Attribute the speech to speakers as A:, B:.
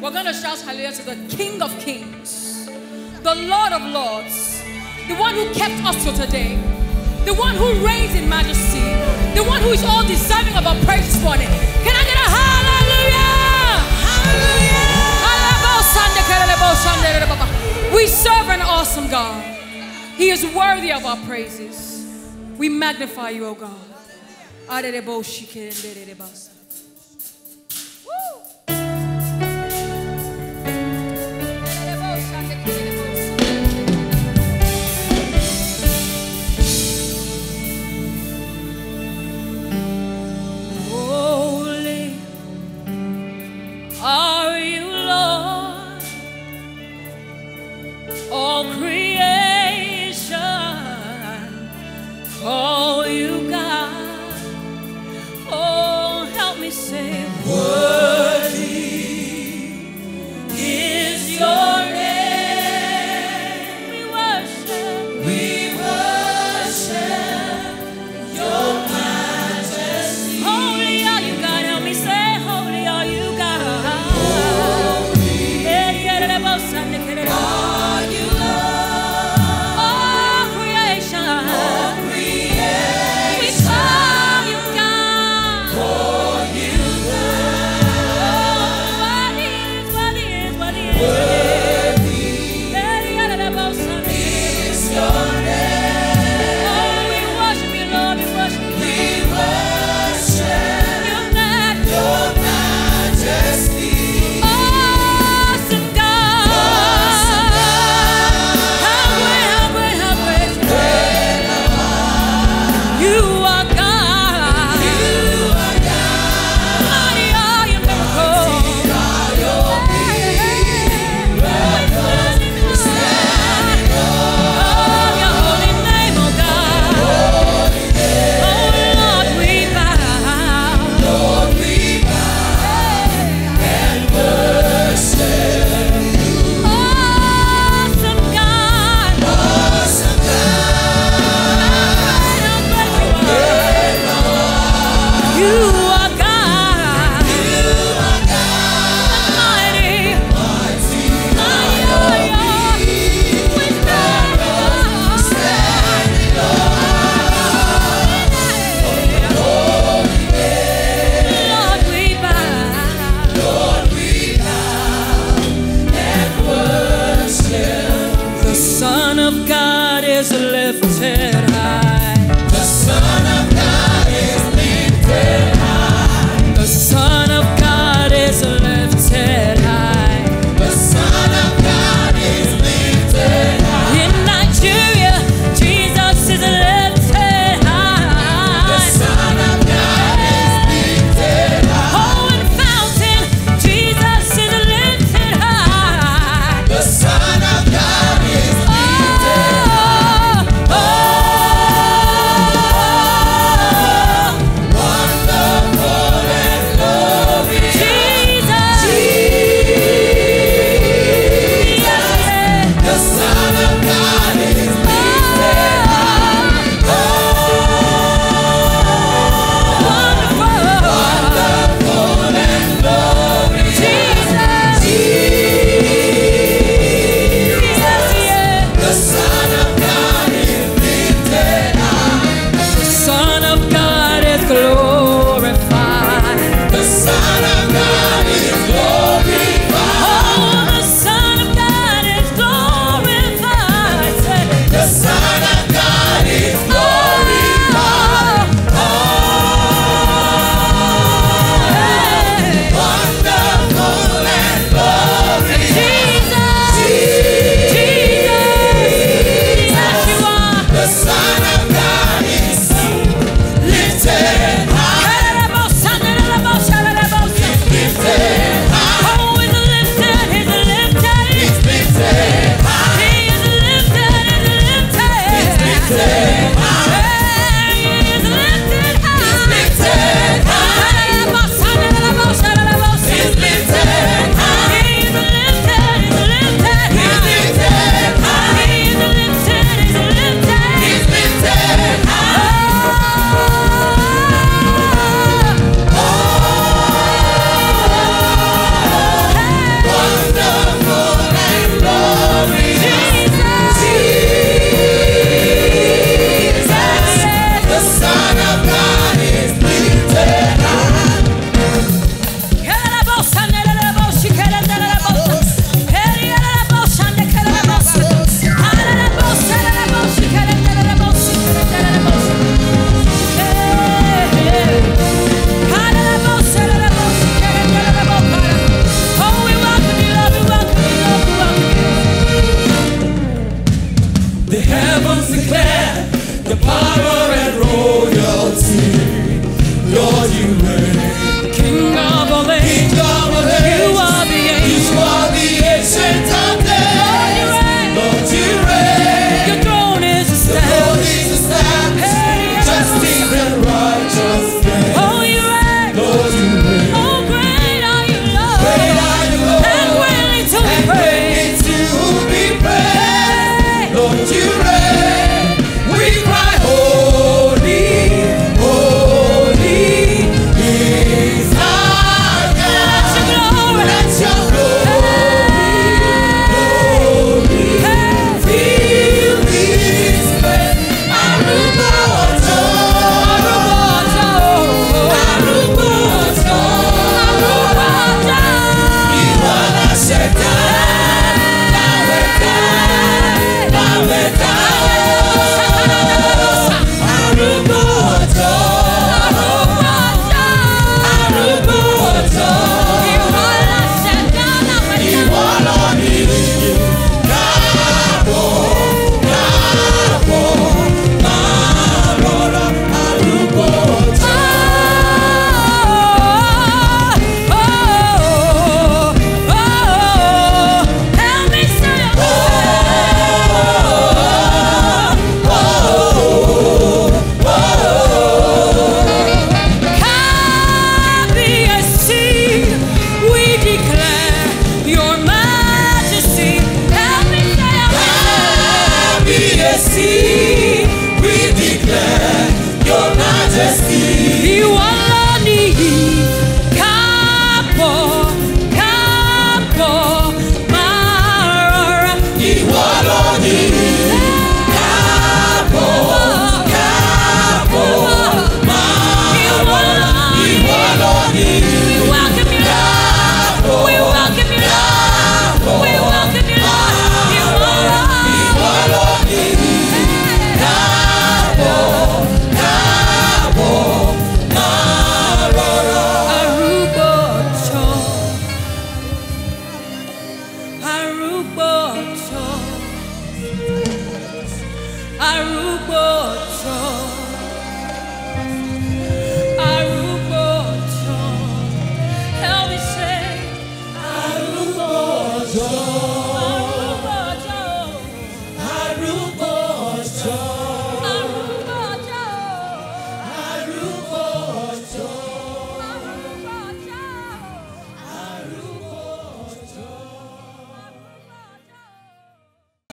A: We're going to shout hallelujah to the King of Kings, the Lord of Lords, the one who kept us till today, the one who reigns in majesty, the one who is all deserving of our praise this morning. Can I get a hallelujah? Hallelujah! We serve an awesome God. He is worthy of our praises. We magnify you, O God. All Lord, you reign. King of
B: all ages. arúgbó ọ̀tọ̀.